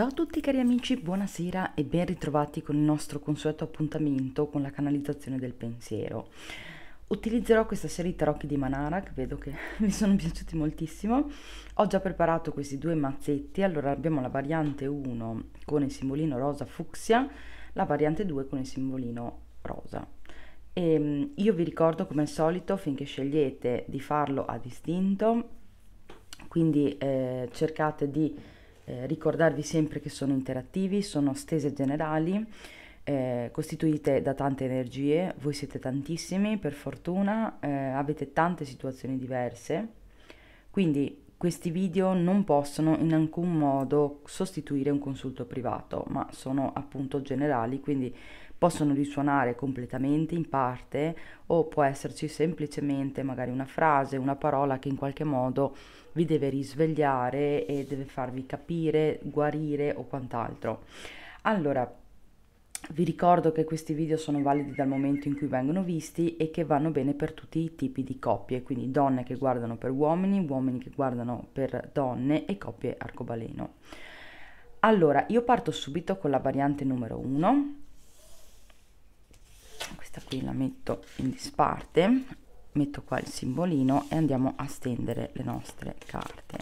Ciao a tutti cari amici, buonasera e ben ritrovati con il nostro consueto appuntamento con la canalizzazione del pensiero. Utilizzerò questa serie di tarocchi di Manara che vedo che mi sono piaciuti moltissimo. Ho già preparato questi due mazzetti, allora abbiamo la variante 1 con il simbolino rosa fucsia, la variante 2 con il simbolino rosa. E ehm, io vi ricordo come al solito finché scegliete di farlo a distinto, quindi eh, cercate di eh, ricordarvi sempre che sono interattivi, sono stese generali, eh, costituite da tante energie, voi siete tantissimi per fortuna, eh, avete tante situazioni diverse, quindi questi video non possono in alcun modo sostituire un consulto privato, ma sono appunto generali, quindi possono risuonare completamente in parte o può esserci semplicemente magari una frase, una parola che in qualche modo vi deve risvegliare e deve farvi capire, guarire o quant'altro. Allora, vi ricordo che questi video sono validi dal momento in cui vengono visti e che vanno bene per tutti i tipi di coppie, quindi donne che guardano per uomini, uomini che guardano per donne e coppie arcobaleno. Allora, io parto subito con la variante numero 1 questa qui la metto in disparte metto qua il simbolino e andiamo a stendere le nostre carte.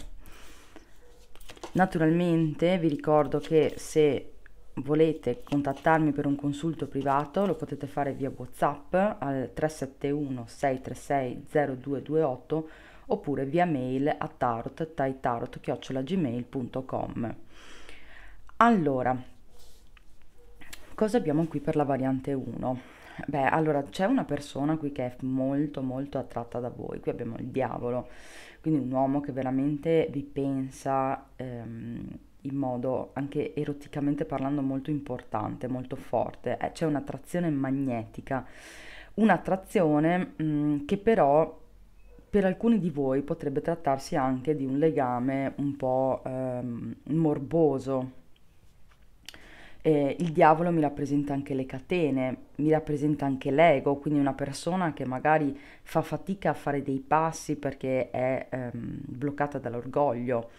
Naturalmente vi ricordo che se volete contattarmi per un consulto privato lo potete fare via whatsapp al 371 636 0228 oppure via mail a tarot taitarot gmail.com allora cosa abbiamo qui per la variante 1 Beh, allora c'è una persona qui che è molto molto attratta da voi, qui abbiamo il diavolo, quindi un uomo che veramente vi pensa ehm, in modo anche eroticamente parlando molto importante, molto forte, eh, c'è un'attrazione magnetica, un'attrazione mh, mm, che però per alcuni di voi potrebbe trattarsi anche di un legame un po' ehm, morboso, eh, il diavolo mi rappresenta anche le catene, mi rappresenta anche l'ego, quindi una persona che magari fa fatica a fare dei passi perché è ehm, bloccata dall'orgoglio,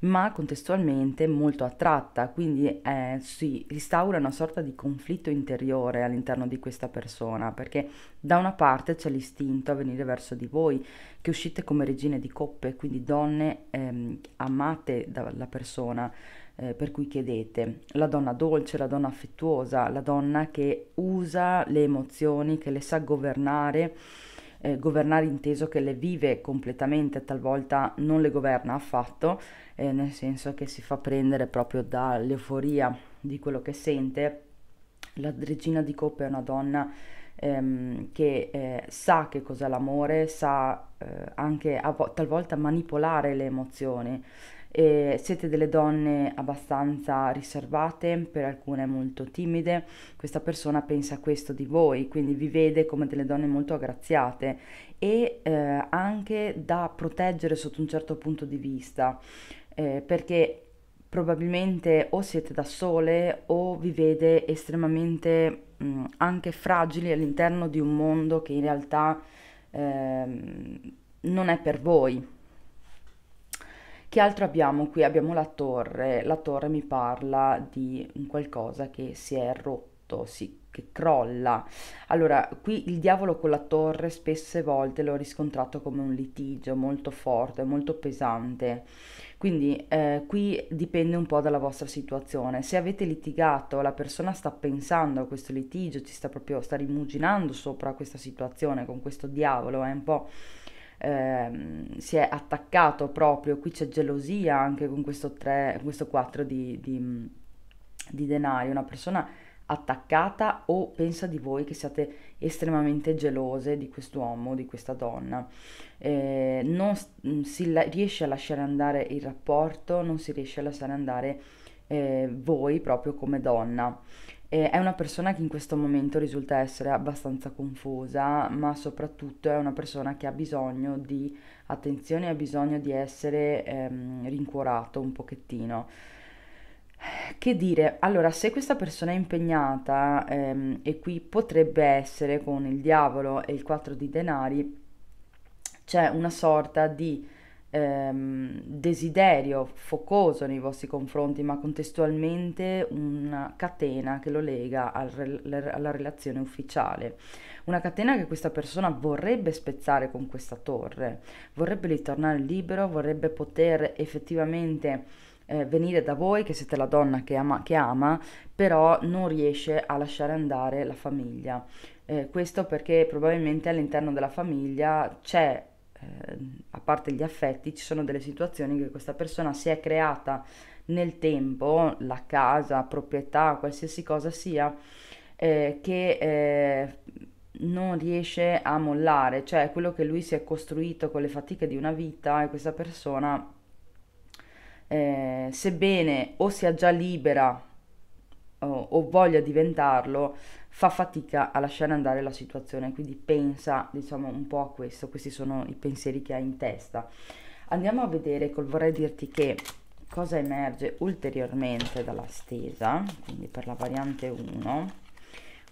ma contestualmente molto attratta, quindi eh, si instaura una sorta di conflitto interiore all'interno di questa persona, perché da una parte c'è l'istinto a venire verso di voi, che uscite come regine di coppe, quindi donne ehm, amate dalla persona, eh, per cui chiedete, la donna dolce, la donna affettuosa, la donna che usa le emozioni, che le sa governare, eh, governare inteso che le vive completamente, talvolta non le governa affatto, eh, nel senso che si fa prendere proprio dall'euforia di quello che sente. La regina di coppe è una donna ehm, che eh, sa che cos'è l'amore, sa eh, anche vo- talvolta manipolare le emozioni e siete delle donne abbastanza riservate, per alcune molto timide, questa persona pensa questo di voi, quindi vi vede come delle donne molto aggraziate e eh, anche da proteggere sotto un certo punto di vista, eh, perché probabilmente o siete da sole o vi vede estremamente mh, anche fragili all'interno di un mondo che in realtà eh, non è per voi che altro abbiamo qui? Abbiamo la torre. La torre mi parla di un qualcosa che si è rotto, si, che crolla. Allora, qui il diavolo con la torre spesse volte l'ho riscontrato come un litigio molto forte, molto pesante. Quindi eh, qui dipende un po' dalla vostra situazione. Se avete litigato, la persona sta pensando a questo litigio, ci sta proprio, sta rimuginando sopra questa situazione con questo diavolo, è un po' ehm, si è attaccato proprio, qui c'è gelosia anche con questo 3, questo 4 di, di, di denari, una persona attaccata o pensa di voi che siate estremamente gelose di quest'uomo, di questa donna. Eh, non si la- riesce a lasciare andare il rapporto, non si riesce a lasciare andare eh, voi proprio come donna. E è una persona che in questo momento risulta essere abbastanza confusa, ma soprattutto è una persona che ha bisogno di attenzione, ha bisogno di essere ehm, rincuorato un pochettino. Che dire, allora se questa persona è impegnata ehm, e qui potrebbe essere con il diavolo e il 4 di denari, c'è una sorta di ehm, desiderio focoso nei vostri confronti, ma contestualmente una catena che lo lega al, alla relazione ufficiale. Una catena che questa persona vorrebbe spezzare con questa torre, vorrebbe ritornare libero, vorrebbe poter effettivamente eh, venire da voi, che siete la donna che ama, che ama, però non riesce a lasciare andare la famiglia. Eh, questo perché probabilmente all'interno della famiglia c'è eh, a parte gli affetti, ci sono delle situazioni che questa persona si è creata nel tempo, la casa, proprietà, qualsiasi cosa sia, eh, che eh, non riesce a mollare, cioè quello che lui si è costruito con le fatiche di una vita e questa persona, eh, sebbene o sia già libera o, o voglia diventarlo, fa fatica a lasciare andare la situazione, quindi pensa diciamo un po' a questo, questi sono i pensieri che hai in testa. Andiamo a vedere, col vorrei dirti che cosa emerge ulteriormente dalla stesa, quindi per la variante 1.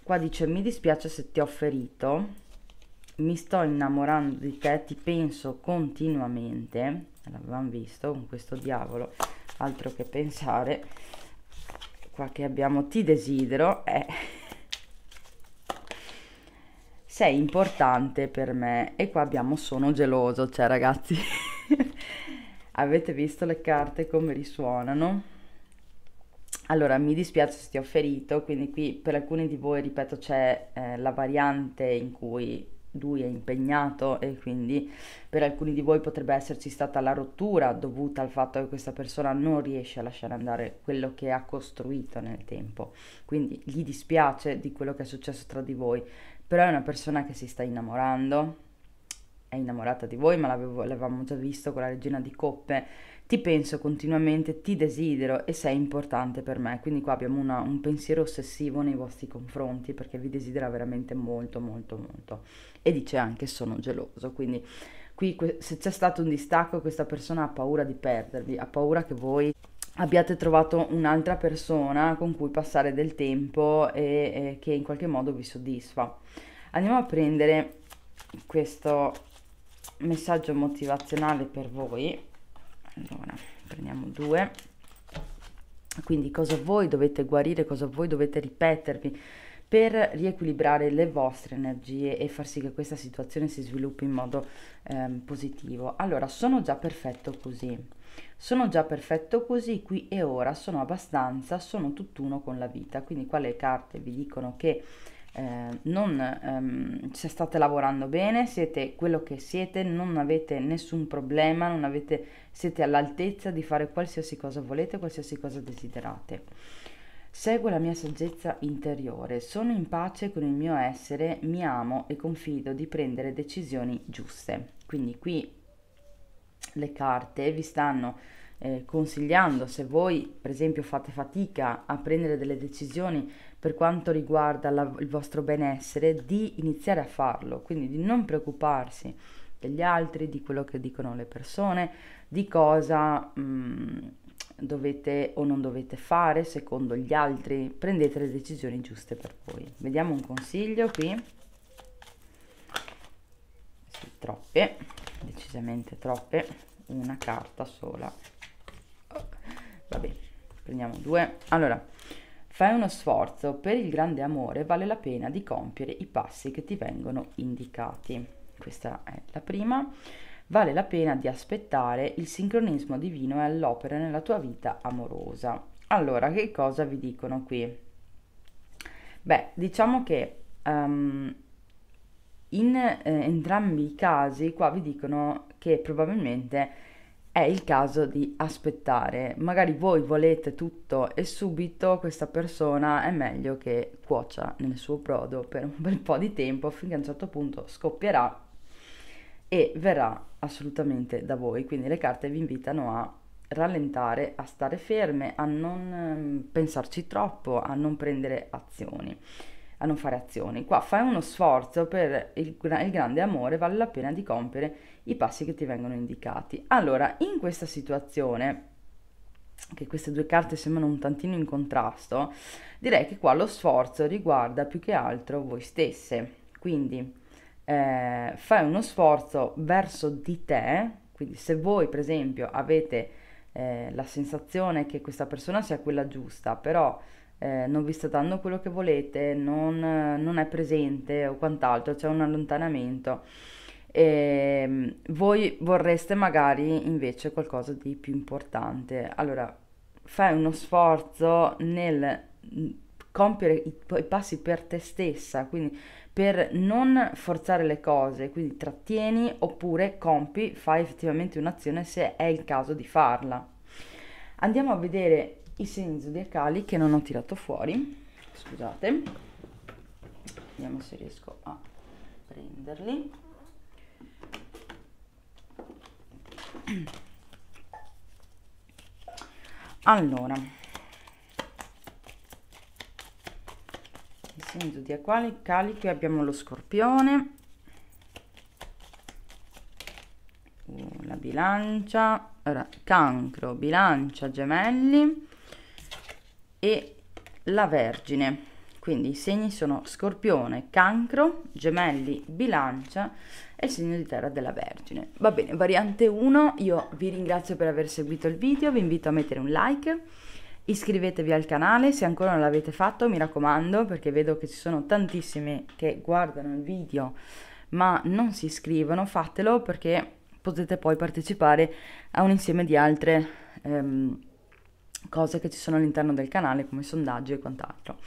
Qua dice mi dispiace se ti ho ferito, mi sto innamorando di te, ti penso continuamente, l'avevamo visto con questo diavolo, altro che pensare, qua che abbiamo ti desidero, eh, sei importante per me e qua abbiamo sono geloso, cioè ragazzi, avete visto le carte come risuonano? Allora, mi dispiace se ti ho ferito, quindi qui per alcuni di voi, ripeto, c'è eh, la variante in cui lui è impegnato e quindi per alcuni di voi potrebbe esserci stata la rottura dovuta al fatto che questa persona non riesce a lasciare andare quello che ha costruito nel tempo. Quindi gli dispiace di quello che è successo tra di voi, però è una persona che si sta innamorando, innamorata di voi, ma l'avevamo già visto con la regina di coppe, ti penso continuamente, ti desidero e sei importante per me, quindi qua abbiamo una, un pensiero ossessivo nei vostri confronti perché vi desidera veramente molto molto molto. E dice anche sono geloso, quindi qui se c'è stato un distacco questa persona ha paura di perdervi, ha paura che voi abbiate trovato un'altra persona con cui passare del tempo e, e, che in qualche modo vi soddisfa. Andiamo a prendere questo messaggio motivazionale per voi. Allora, prendiamo due. Quindi cosa voi dovete guarire, cosa voi dovete ripetervi per riequilibrare le vostre energie e far sì che questa situazione si sviluppi in modo ehm, positivo. Allora, sono già perfetto così sono già perfetto così, qui e ora sono abbastanza, sono tutt'uno con la vita. Quindi qua le carte vi dicono che eh, non ehm, se state lavorando bene, siete quello che siete, non avete nessun problema, non avete, siete all'altezza di fare qualsiasi cosa volete, qualsiasi cosa desiderate. Seguo la mia saggezza interiore, sono in pace con il mio essere, mi amo e confido di prendere decisioni giuste. Quindi qui le carte vi stanno eh, consigliando, se voi per esempio fate fatica a prendere delle decisioni per quanto riguarda la, il vostro benessere, di iniziare a farlo, quindi di non preoccuparsi degli altri, di quello che dicono le persone, di cosa mh, mm, dovete o non dovete fare secondo gli altri, prendete le decisioni giuste per voi. Vediamo un consiglio qui. Sì, troppe, decisamente troppe una carta sola vabbè prendiamo due. Allora fai uno sforzo. Per il grande amore vale la pena di compiere i passi che ti vengono indicati. Questa è la prima. Vale la pena di aspettare il sincronismo divino è all'opera nella tua vita amorosa. Allora che cosa vi dicono qui? Beh diciamo che um, in eh, entrambi i casi qua vi dicono che probabilmente è il caso di aspettare. Magari voi volete tutto e subito questa persona è meglio che cuocia nel suo brodo per un bel po' di tempo finché a un certo punto scoppierà e verrà assolutamente da voi. Quindi le carte vi invitano a rallentare, a stare ferme, a non ehm, pensarci troppo, a non prendere azioni a non fare azioni. Qua fai uno sforzo per il, il, grande amore, vale la pena di compiere i passi che ti vengono indicati. Allora, in questa situazione, che queste due carte sembrano un tantino in contrasto, direi che qua lo sforzo riguarda più che altro voi stesse. Quindi eh, fai uno sforzo verso di te, Quindi se voi per esempio avete eh, la sensazione che questa persona sia quella giusta, però eh, non vi sta dando quello che volete, non, non è presente o quant'altro, c'è un allontanamento, e ehm, voi vorreste magari invece qualcosa di più importante. Allora, fai uno sforzo nel compiere i, i passi per te stessa, quindi per non forzare le cose, quindi trattieni oppure compi, fai effettivamente un'azione se è il caso di farla. Andiamo a vedere i segni zodiacali che non ho tirato fuori, scusate, vediamo se riesco a prenderli. Allora, segni zodiacali calichi abbiamo lo scorpione. Uh, la bilancia. Ora, cancro bilancia gemelli e la vergine. Quindi i segni sono scorpione cancro gemelli bilancia e il segno di terra della vergine. Va bene variante 1 io vi ringrazio per aver seguito il video vi invito a mettere un like Iscrivetevi al canale se ancora non l'avete fatto, mi raccomando, perché vedo che ci sono tantissimi che guardano il video ma non si iscrivono, fatelo perché potete poi partecipare a un insieme di altre ehm, cose che ci sono all'interno del canale come sondaggi e quant'altro.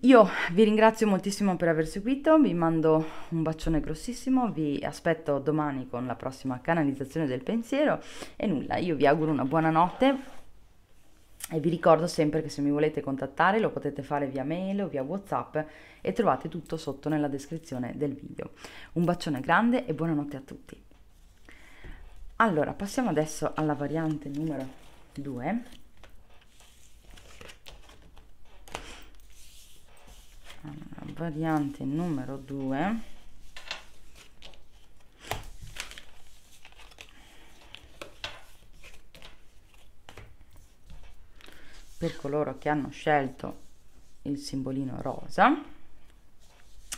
Io vi ringrazio moltissimo per aver seguito, vi mando un bacione grossissimo, vi aspetto domani con la prossima canalizzazione del pensiero e nulla, io vi auguro una buona notte e vi ricordo sempre che se mi volete contattare lo potete fare via mail o via whatsapp e trovate tutto sotto nella descrizione del video. Un bacione grande e buonanotte a tutti. Allora, passiamo adesso alla variante numero 2. Allora, variante numero 2 per coloro che hanno scelto il simbolino rosa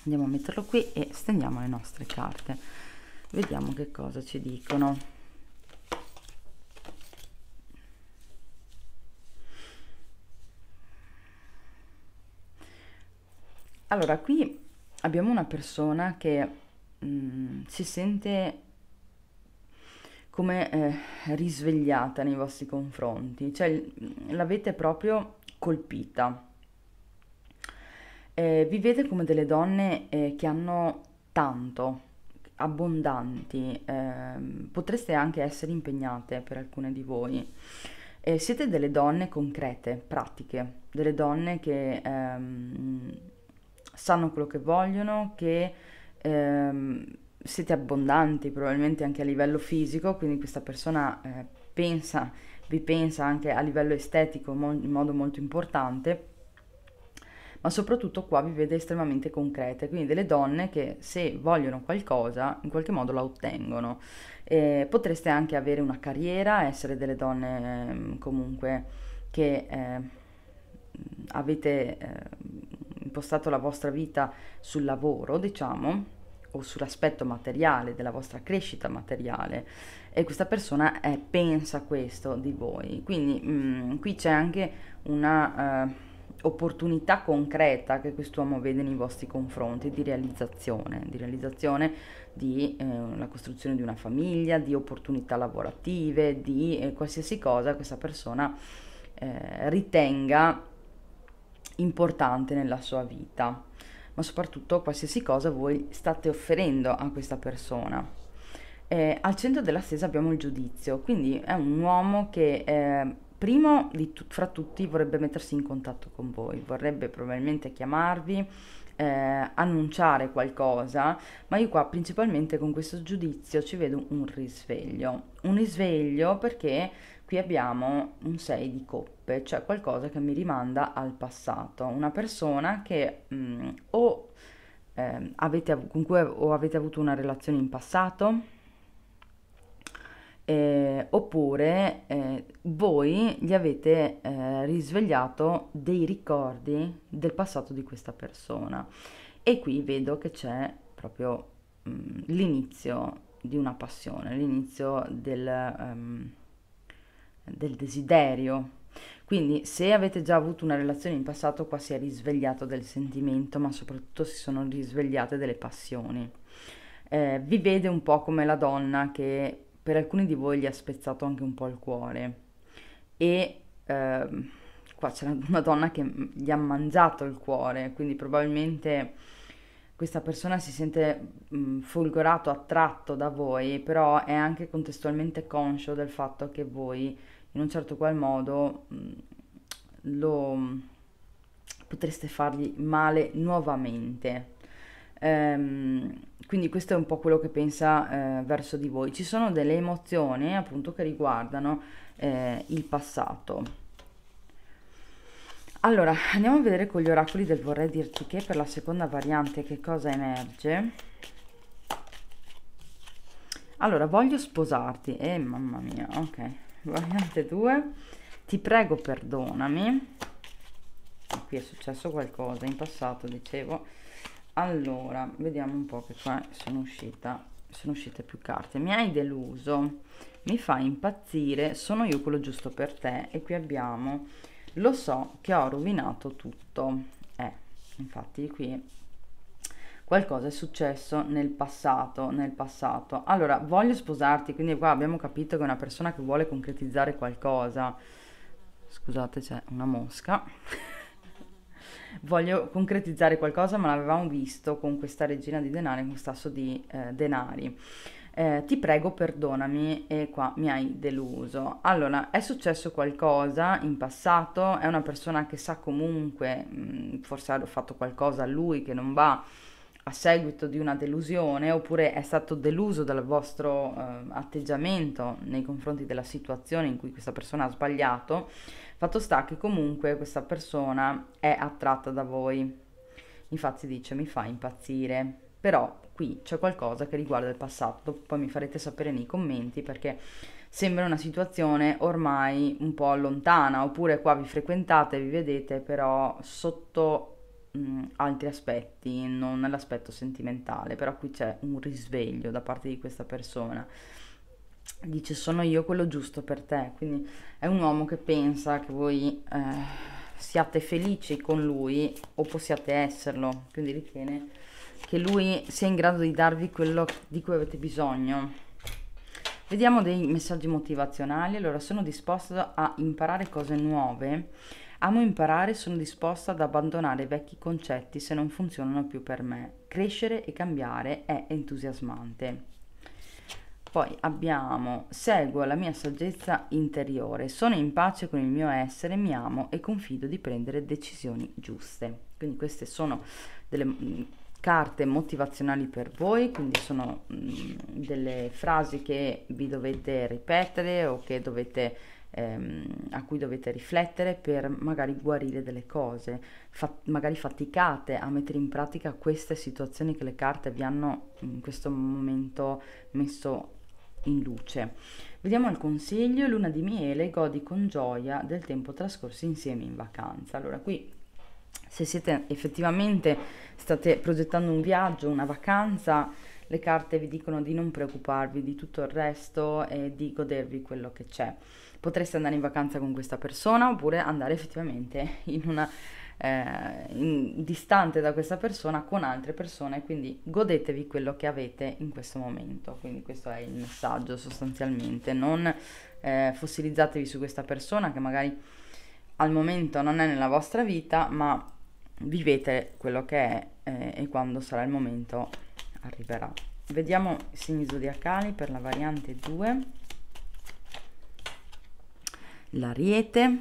andiamo a metterlo qui e stendiamo le nostre carte. Vediamo che cosa ci dicono allora qui abbiamo una persona che mh, mm, si sente come eh, risvegliata nei vostri confronti, cioè l'avete proprio colpita. Eh, vi vede come delle donne eh, che hanno tanto, abbondanti, ehm, potreste anche essere impegnate per alcune di voi. siete delle donne concrete, pratiche, delle donne che ehm, sanno quello che vogliono, che ehm, siete abbondanti probabilmente anche a livello fisico, quindi questa persona eh, pensa, vi pensa anche a livello estetico mo- in modo molto importante, ma soprattutto qua vi vede estremamente concrete, quindi delle donne che se vogliono qualcosa in qualche modo la ottengono. Eh, potreste anche avere una carriera, essere delle donne eh, comunque che eh, avete eh, impostato la vostra vita sul lavoro, diciamo, o sull'aspetto materiale della vostra crescita materiale e questa persona eh, pensa questo di voi. Quindi mh, mm, qui c'è anche una uh, opportunità concreta che quest'uomo vede nei vostri confronti di realizzazione, di realizzazione di eh, la costruzione di una famiglia, di opportunità lavorative, di eh, qualsiasi cosa questa persona eh, ritenga importante nella sua vita ma soprattutto qualsiasi cosa voi state offrendo a questa persona. Eh, al centro della stesa abbiamo il giudizio, quindi è un uomo che eh, primo di tu- fra tutti vorrebbe mettersi in contatto con voi, vorrebbe probabilmente chiamarvi, eh, annunciare qualcosa, ma io qua principalmente con questo giudizio ci vedo un risveglio, un risveglio perché qui abbiamo un 6 di coppe, cioè qualcosa che mi rimanda al passato, una persona che mh, mm, o, eh, avete, con cui o avete avuto una relazione in passato, eh, oppure eh, voi gli avete eh, risvegliato dei ricordi del passato di questa persona. E qui vedo che c'è proprio mh, mm, l'inizio di una passione, l'inizio del, um, del desiderio. Quindi se avete già avuto una relazione in passato, qua si è risvegliato del sentimento, ma soprattutto si sono risvegliate delle passioni. Eh, vi vede un po' come la donna che per alcuni di voi gli ha spezzato anche un po' il cuore e eh, qua c'è una donna che gli ha mangiato il cuore, quindi probabilmente questa persona si sente mh, folgorato, attratto da voi, però è anche contestualmente conscio del fatto che voi in un certo qual modo mh, lo potreste fargli male nuovamente. Ehm, quindi questo è un po' quello che pensa eh, verso di voi. Ci sono delle emozioni appunto che riguardano eh, il passato. Allora, andiamo a vedere con gli oracoli del vorrei dirti che per la seconda variante che cosa emerge. Allora, voglio sposarti. Eh, mamma mia, ok. Variante 2. Ti prego, perdonami. Qui è successo qualcosa in passato, dicevo. Allora, vediamo un po' che qua sono uscita. Sono uscite più carte. Mi hai deluso. Mi fa impazzire. Sono io quello giusto per te. E qui abbiamo lo so che ho rovinato tutto. Eh, infatti qui qualcosa è successo nel passato, nel passato. Allora, voglio sposarti, quindi qua abbiamo capito che è una persona che vuole concretizzare qualcosa. Scusate, c'è una mosca. voglio concretizzare qualcosa, ma l'avevamo visto con questa regina di denari, con questo asso di eh, denari eh, ti prego perdonami e qua mi hai deluso. Allora, è successo qualcosa in passato, è una persona che sa comunque, mh, mm, forse ha fatto qualcosa a lui che non va a seguito di una delusione oppure è stato deluso dal vostro eh, atteggiamento nei confronti della situazione in cui questa persona ha sbagliato, fatto sta che comunque questa persona è attratta da voi. Infatti dice mi fa impazzire, però qui c'è qualcosa che riguarda il passato, poi mi farete sapere nei commenti perché sembra una situazione ormai un po' lontana, oppure qua vi frequentate, vi vedete, però sotto mh, altri aspetti, non nell'aspetto sentimentale, però qui c'è un risveglio da parte di questa persona. Dice sono io quello giusto per te, quindi è un uomo che pensa che voi eh, siate felici con lui o possiate esserlo, quindi ritiene che lui sia in grado di darvi quello di cui avete bisogno. Vediamo dei messaggi motivazionali. Allora, sono disposta a imparare cose nuove. Amo imparare, sono disposta ad abbandonare vecchi concetti se non funzionano più per me. Crescere e cambiare è entusiasmante. Poi abbiamo seguo la mia saggezza interiore, sono in pace con il mio essere, mi amo e confido di prendere decisioni giuste. Quindi queste sono delle carte motivazionali per voi, quindi sono mh, mm, delle frasi che vi dovete ripetere o che dovete, ehm, a cui dovete riflettere per magari guarire delle cose, Fa- magari faticate a mettere in pratica queste situazioni che le carte vi hanno in questo momento messo in luce. Vediamo il consiglio, luna di miele, godi con gioia del tempo trascorso insieme in vacanza. Allora qui se siete effettivamente state progettando un viaggio, una vacanza, le carte vi dicono di non preoccuparvi di tutto il resto e di godervi quello che c'è. Potreste andare in vacanza con questa persona oppure andare effettivamente in una eh, in, distante da questa persona con altre persone, quindi godetevi quello che avete in questo momento. Quindi questo è il messaggio sostanzialmente. Non eh, fossilizzatevi su questa persona che magari al momento non è nella vostra vita, ma vivete quello che è eh, e quando sarà il momento arriverà. Vediamo i segni zodiacali per la variante 2. L'ariete,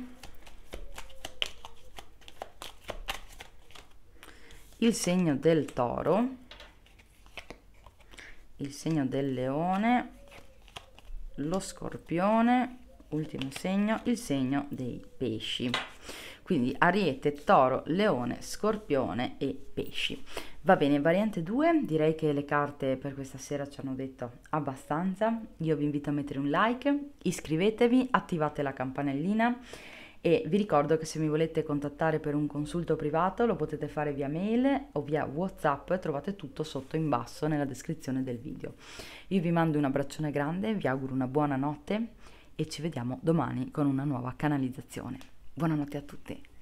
il segno del toro, il segno del leone, lo scorpione, ultimo segno, il segno dei pesci quindi ariete, toro, leone, scorpione e pesci. Va bene, variante 2, direi che le carte per questa sera ci hanno detto abbastanza. Io vi invito a mettere un like, iscrivetevi, attivate la campanellina e vi ricordo che se mi volete contattare per un consulto privato lo potete fare via mail o via whatsapp trovate tutto sotto in basso nella descrizione del video io vi mando un abbraccione grande vi auguro una buona notte e ci vediamo domani con una nuova canalizzazione buonanotte a tutti